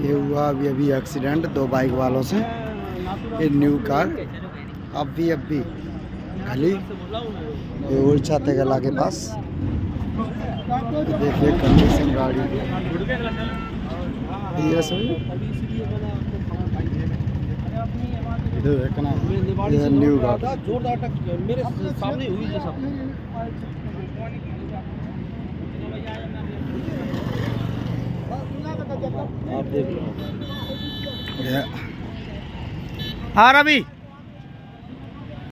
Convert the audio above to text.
ये हुआ अभी अभी एक्सीडेंट दो बाइक वालों से। ये न्यू कार अभी अभी खाली ये उड़छा तेगला के पास। देखिए कंडीशन गाड़ी। ये न्यू गाड़ी जोरदार मेरे सामने हुई ये सब आप देख लो। हाँ रवि।